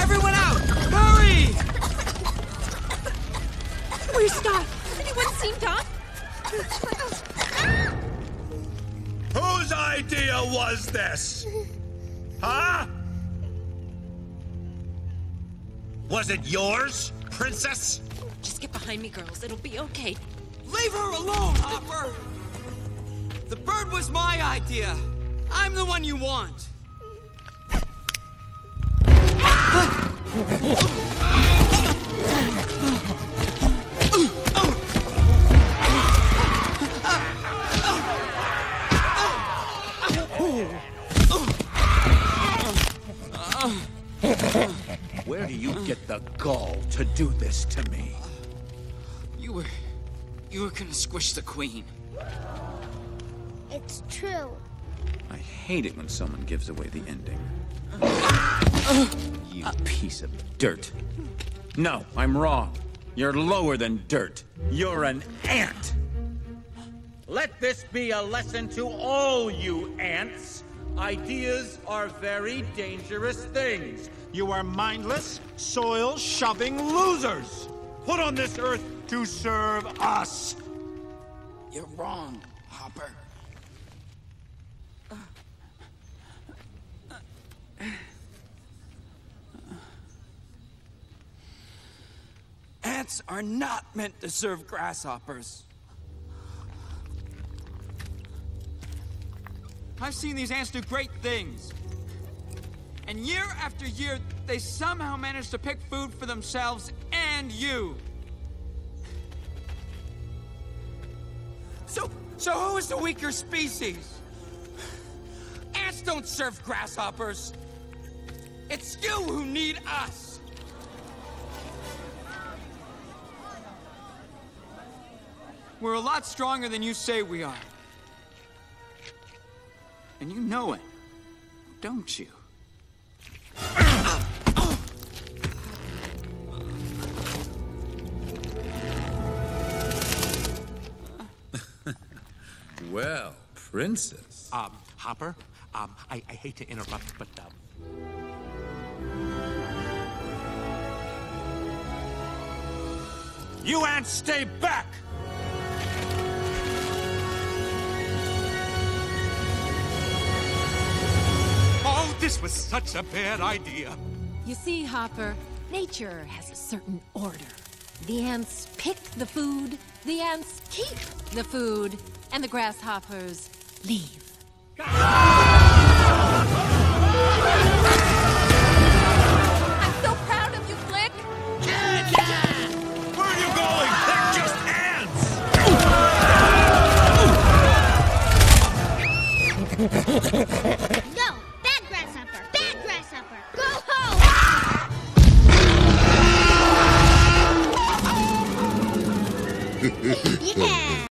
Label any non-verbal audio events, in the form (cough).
Everyone out! Hurry! Where's Doc? Anyone seen Doc? Whose idea was this? Huh? Was it yours, princess? Just get behind me, girls. It'll be okay. Leave her alone, Hopper! The bird was my idea. I'm the one you want. Do you get the gall to do this to me? You were... you were gonna squish the queen. It's true. I hate it when someone gives away the ending. You piece of dirt. No, I'm wrong. You're lower than dirt. You're an ant. Let this be a lesson to all you ants. Ideas are very dangerous things. You are mindless, soil shoving losers. Put on this earth to serve us. You're wrong, Hopper. Ants are not meant to serve grasshoppers. I've seen these ants do great things. And year after year, they somehow manage to pick food for themselves and you. So, so who is the weaker species? Ants don't serve grasshoppers. It's you who need us. We're a lot stronger than you say we are. And you know it, don't you? (laughs) Well, princess. Um, Hopper, um, I, I hate to interrupt, but, um, You ants stay back! This was such a bad idea. You see, Hopper, nature has a certain order. The ants pick the food, the ants keep the food, and the grasshoppers leave. I'm so proud of you, Flik! Where are you going? They're just ants! (laughs) いい。